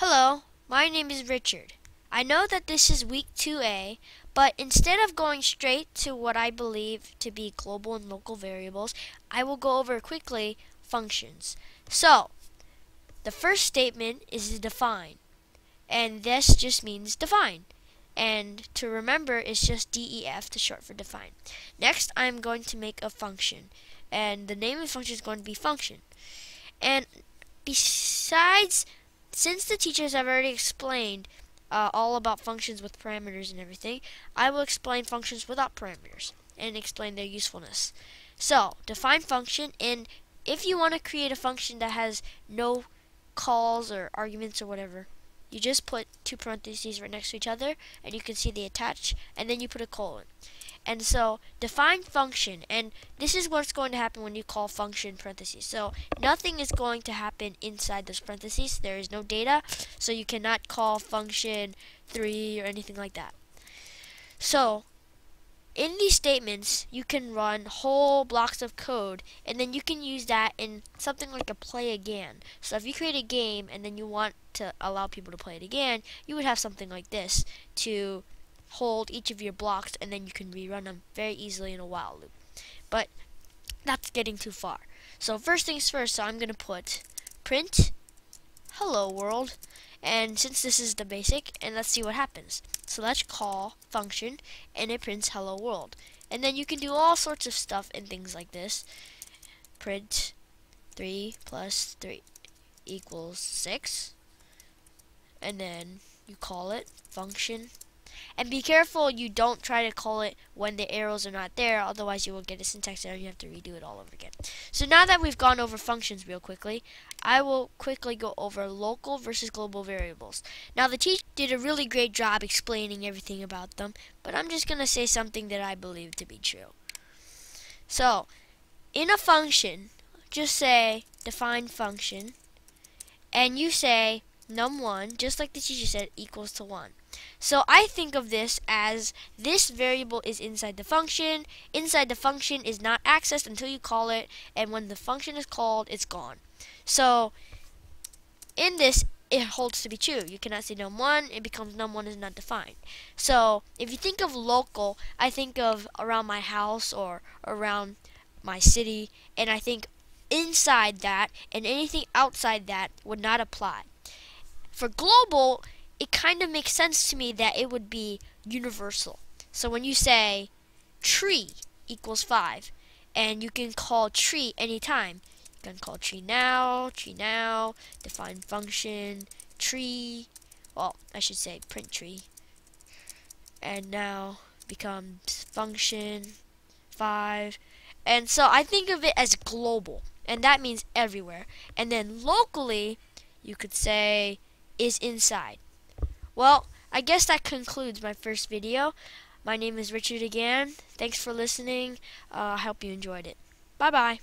Hello, my name is Richard. I know that this is week 2A, but instead of going straight to what I believe to be global and local variables, I will go over quickly functions. So, the first statement is define, and this just means define. And to remember it's just DEF to short for define. Next, I'm going to make a function, and the name of the function is going to be function. And besides since the teachers have already explained uh, all about functions with parameters and everything, I will explain functions without parameters and explain their usefulness. So, define function, and if you want to create a function that has no calls or arguments or whatever, you just put two parentheses right next to each other, and you can see they attach, and then you put a colon. And so define function, and this is what's going to happen when you call function parentheses. So nothing is going to happen inside those parentheses. There is no data, so you cannot call function 3 or anything like that. So in these statements, you can run whole blocks of code, and then you can use that in something like a play again. So if you create a game and then you want to allow people to play it again, you would have something like this to hold each of your blocks and then you can rerun them very easily in a while loop. But that's getting too far. So first things first, so I'm going to put print hello world and since this is the basic and let's see what happens. So let's call function and it prints hello world. And then you can do all sorts of stuff and things like this. Print 3 plus 3 equals 6 and then you call it function and be careful you don't try to call it when the arrows are not there, otherwise you will get a syntax error and you have to redo it all over again. So now that we've gone over functions real quickly, I will quickly go over local versus global variables. Now the teacher did a really great job explaining everything about them, but I'm just going to say something that I believe to be true. So, in a function, just say define function, and you say num1, just like the teacher said, equals to 1. So I think of this as this variable is inside the function. Inside the function is not accessed until you call it, and when the function is called, it's gone. So in this, it holds to be true. You cannot say num1, it becomes num1 is not defined. So if you think of local, I think of around my house or around my city, and I think inside that and anything outside that would not apply. For global, it kind of makes sense to me that it would be universal. So when you say tree equals 5, and you can call tree anytime, you can call tree now, tree now, define function, tree, well, I should say print tree, and now becomes function 5, and so I think of it as global, and that means everywhere. And then locally, you could say is inside. Well, I guess that concludes my first video. My name is Richard again. Thanks for listening. Uh, I hope you enjoyed it. Bye-bye.